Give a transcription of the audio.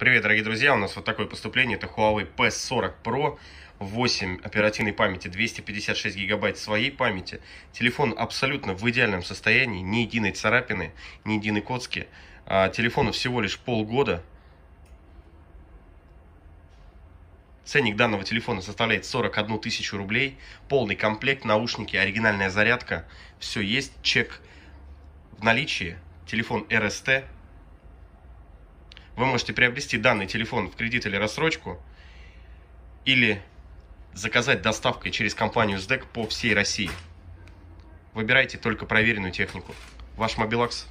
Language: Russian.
Привет, дорогие друзья, у нас вот такое поступление, это Huawei P40 Pro, 8 оперативной памяти, 256 гигабайт своей памяти. Телефон абсолютно в идеальном состоянии, ни единой царапины, ни единой коцки. А, телефону всего лишь полгода. Ценник данного телефона составляет 41 тысячу рублей. Полный комплект, наушники, оригинальная зарядка. Все есть, чек в наличии. Телефон RST вы можете приобрести данный телефон в кредит или рассрочку, или заказать доставкой через компанию SDEC по всей России. Выбирайте только проверенную технику. Ваш Мобилакс